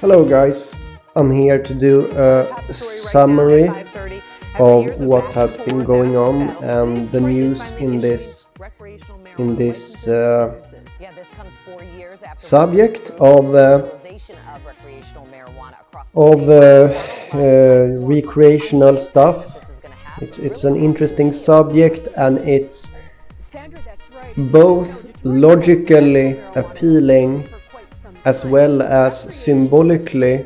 Hello guys, I'm here to do a summary of what has been going on and the news in this in this uh, subject of uh, of uh, uh, recreational stuff. It's it's an interesting subject and it's both logically appealing as well as symbolically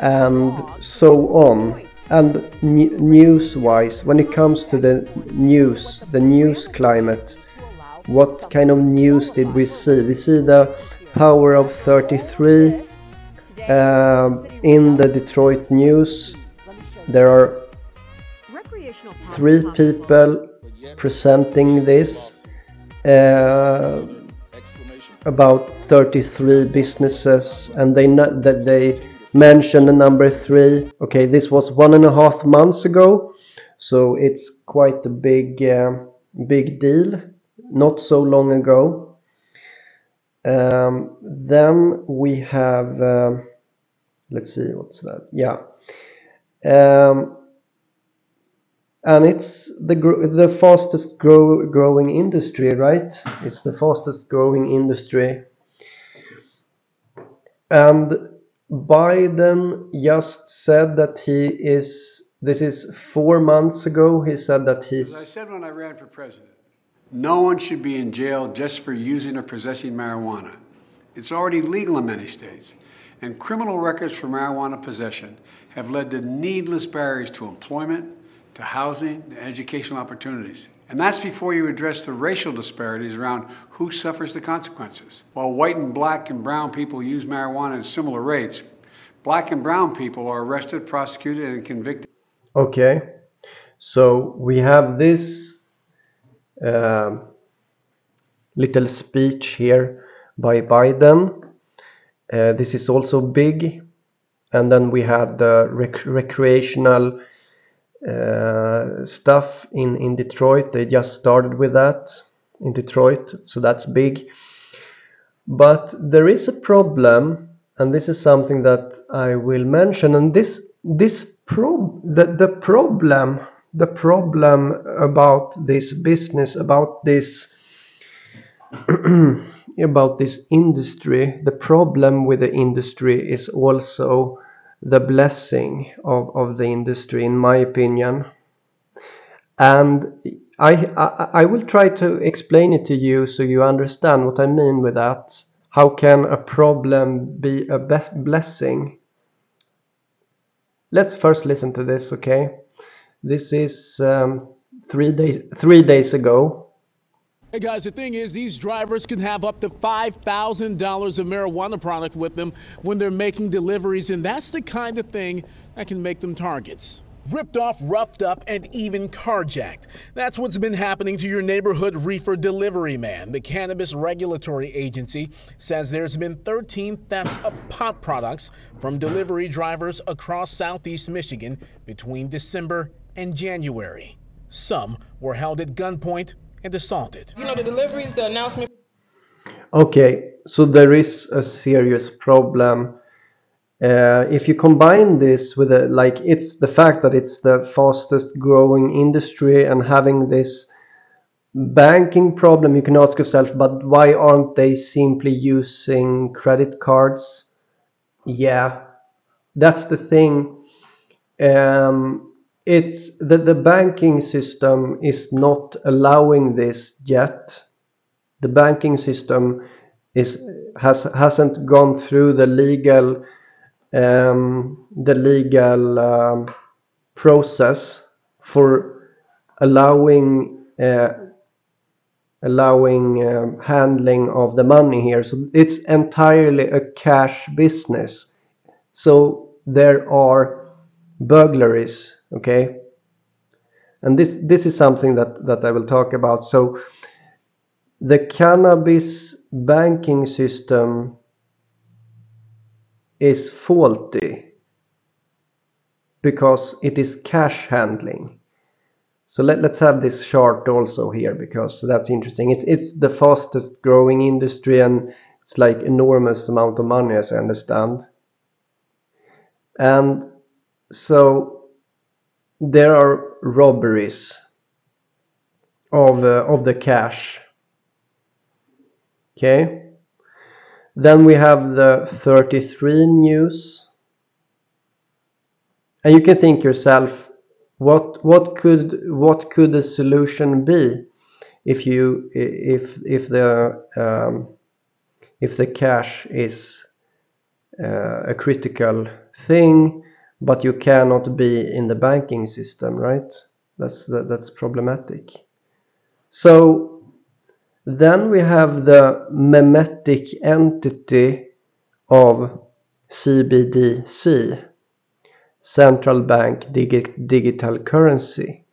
and so on. And news wise, when it comes to the news, the news climate, what kind of news did we see? We see the power of 33 uh, in the Detroit news. There are three people presenting this. Uh, about 33 businesses and they that they mention the number three. Okay this was one and a half months ago so it's quite a big uh, big deal. Not so long ago. Um, then we have uh, let's see what's that? Yeah. Um, and it's the the fastest grow, growing industry right? It's the fastest growing industry and Biden just said that he is this is 4 months ago he said that he's As I said when I ran for president no one should be in jail just for using or possessing marijuana it's already legal in many states and criminal records for marijuana possession have led to needless barriers to employment to housing, to educational opportunities. And that's before you address the racial disparities around who suffers the consequences. While white and black and brown people use marijuana at similar rates, black and brown people are arrested, prosecuted, and convicted. Okay, so we have this uh, little speech here by Biden. Uh, this is also big. And then we had the rec recreational uh, stuff in in Detroit. They just started with that in Detroit, so that's big. But there is a problem, and this is something that I will mention. And this this prob the, the problem the problem about this business about this about this industry the problem with the industry is also the blessing of, of the industry, in my opinion. And I, I, I will try to explain it to you so you understand what I mean with that. How can a problem be a blessing? Let's first listen to this, okay? This is um, three days three days ago Hey guys, the thing is, these drivers can have up to $5,000 of marijuana product with them when they're making deliveries, and that's the kind of thing that can make them targets. Ripped off, roughed up, and even carjacked. That's what's been happening to your neighborhood reefer delivery man. The Cannabis Regulatory Agency says there's been 13 thefts of pot products from delivery drivers across southeast Michigan between December and January. Some were held at gunpoint and assaulted. You know, the deliveries, the announcement. Okay, so there is a serious problem. Uh, if you combine this with a, like it's the fact that it's the fastest growing industry and having this banking problem you can ask yourself but why aren't they simply using credit cards yeah that's the thing um, it's that the banking system is not allowing this yet. The banking system is has hasn't gone through the legal um, the legal um, process for allowing uh, allowing um, handling of the money here. So it's entirely a cash business. So there are burglaries okay? And this this is something that that I will talk about. So the cannabis banking system is faulty because it is cash handling. So let, let's have this chart also here because that's interesting. It's it's the fastest growing industry and it's like enormous amount of money as I understand. And so there are robberies of uh, of the cash. Okay? Then we have the 33 news. And you can think yourself what what could what could the solution be if you if if the um, if the cash is uh, a critical thing but you cannot be in the banking system right? That's that, that's problematic. So then we have the memetic entity of CBDC central bank digi digital currency.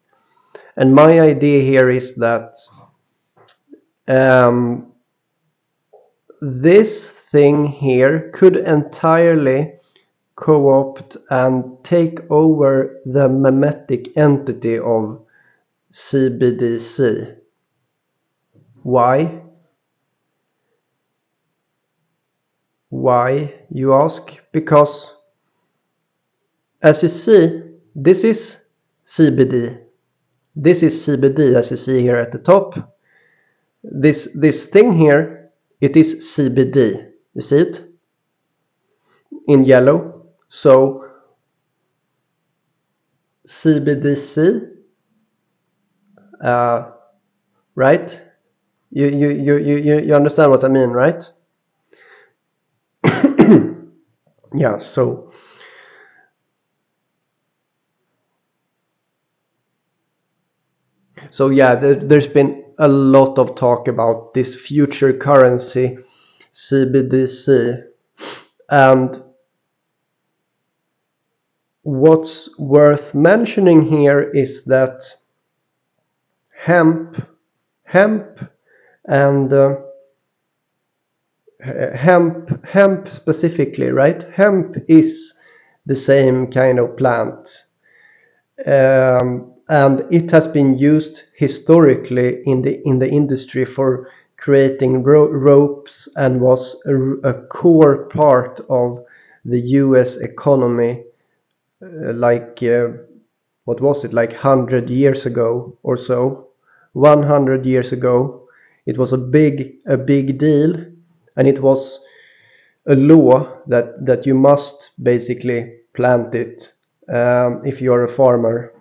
And my idea here is that um, this thing here could entirely co-opt and take over the memetic entity of CBDC. Why? Why, you ask? Because, as you see, this is CBD. This is CBD, as you see here at the top. This, this thing here, it is CBD. You see it? In yellow. So, CBDC, uh, right? You, you, you, you, you understand what I mean, right? yeah, so so yeah, there, there's been a lot of talk about this future currency, CBDC, and what's worth mentioning here is that hemp, hemp and uh, hemp hemp specifically right? Hemp is the same kind of plant. Um, and it has been used historically in the in the industry for creating ro ropes and was a, a, core part of the US economy like uh, what was it like 100 years ago or so 100 years ago it was a big a big deal and it was a law that that you must basically plant it um, if you are a farmer.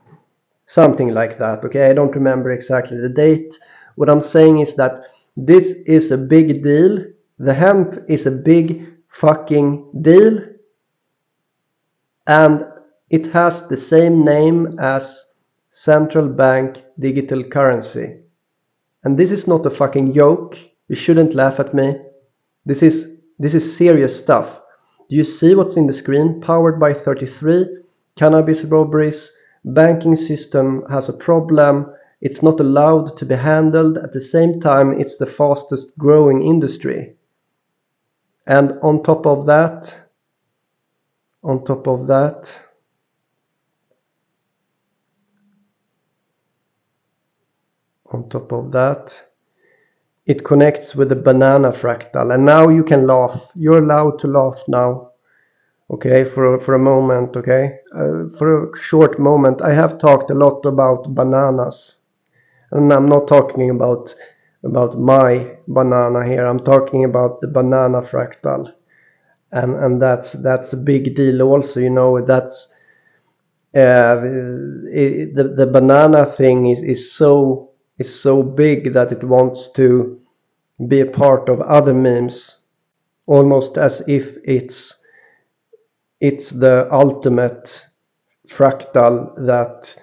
Something like that okay? I don't remember exactly the date. What i'm saying is that this is a big deal. The hemp is a big fucking deal. And it has the same name as central bank digital currency and this is not a fucking joke. You shouldn't laugh at me. This is this is serious stuff. Do you see what's in the screen? Powered by 33, cannabis robberies, banking system has a problem, it's not allowed to be handled. At the same time, it's the fastest growing industry. And on top of that, on top of that, on top of that. It connects with the banana fractal. And now you can laugh. You're allowed to laugh now okay for a, for a moment okay? Uh, for a short moment. I have talked a lot about bananas. And i'm not talking about about my banana here. I'm talking about the banana fractal. And and that's that's a big deal also you know that's uh, the the banana thing is is so is so big that it wants to be a part of other memes almost as if it's it's the ultimate fractal that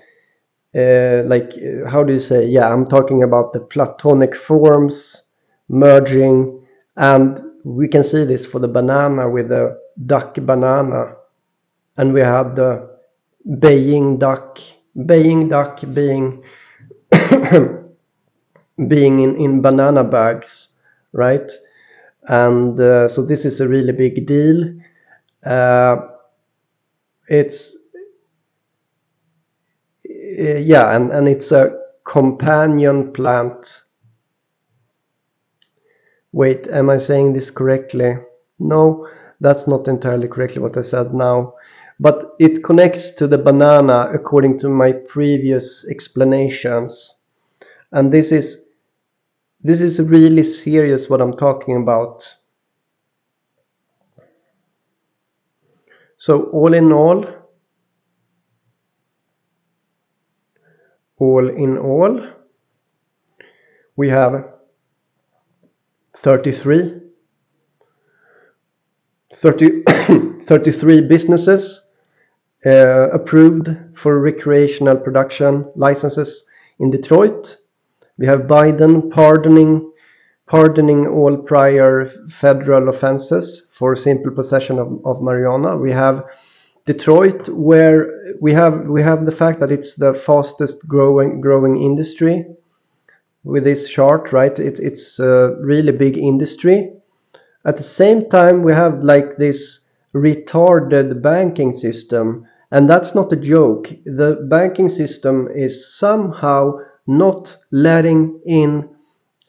uh, like how do you say? Yeah i'm talking about the platonic forms merging and we can see this for the banana with the duck banana and we have the baying duck baying duck being being in, in banana bags, right? And uh, so this is a really big deal. Uh, it's uh, yeah, and, and it's a companion plant. Wait, am I saying this correctly? No, that's not entirely correctly what I said now. but it connects to the banana according to my previous explanations and this is this is really serious what I'm talking about so all in all all in all we have 33 30, 33 businesses uh, approved for recreational production licenses in Detroit. We have Biden pardoning pardoning all prior federal offenses for simple possession of, of marijuana. We have Detroit, where we have we have the fact that it's the fastest growing growing industry. With this chart, right? It's it's a really big industry. At the same time, we have like this retarded banking system, and that's not a joke. The banking system is somehow not letting in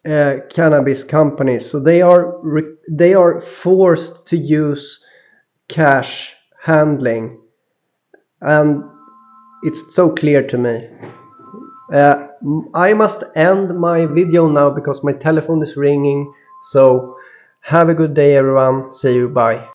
uh, cannabis companies, so they are they are forced to use cash handling, and it's so clear to me. Uh, I must end my video now because my telephone is ringing. So have a good day everyone. See you. Bye.